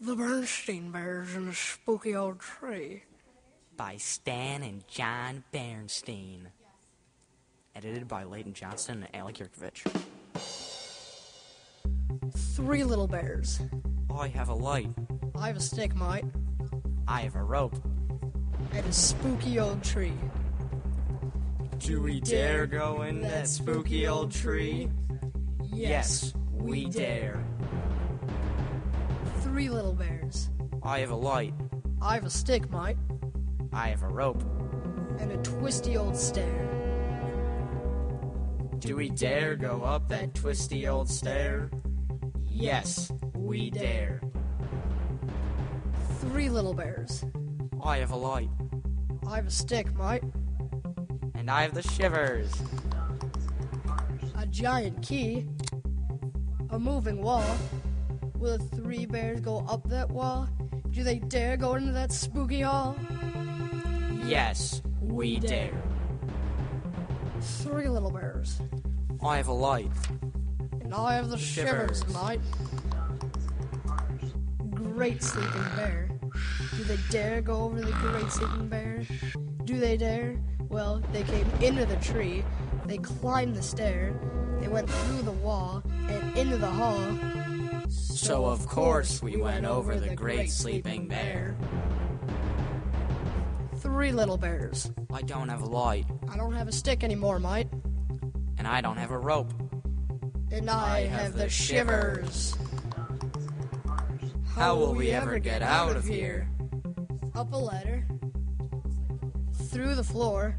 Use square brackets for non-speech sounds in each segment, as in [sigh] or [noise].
The Berenstain Bears in the Spooky Old Tree. by Stan and Jan Berenstain. Edited by Leighton Johnson and Alec Yurkovich. Three little bears. Oh, I have a light. I have a stick, mate, I have a rope. and a spooky old tree. Do we dare go in that spooky old tree? Yes, we dare. Three little bears. I have a light. I have a stick, mate, I have a rope. and a twisty old stair. Do we dare go up that twisty old stair? Yes, we dare. Three little bears. I have a light. I have a stick, mate, And I have the shivers. a giant key, a moving wall. Will the three bears go up that wall? Do they dare go into that spooky hall? Yes, we dare. Three little bears. I have a light. And I have the shivers, Shivers. mate. Great sleeping bear. Do they dare go over the great sleeping bear? Do they dare? Well, they came into the tree, they climbed the stair, they went through the wall and into the hall. So of course we went over the great sleeping bear. Three little bears. I don't have a light. I don't have a stick anymore, mate. And I don't have a rope. And I, have, the shivers. How will we ever get out of here? Up a ladder, through the floor,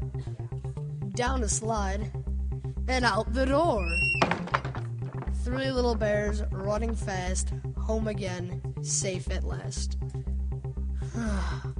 down a slide, and out the door. Three little bears running fast, home again, safe at last. [sighs]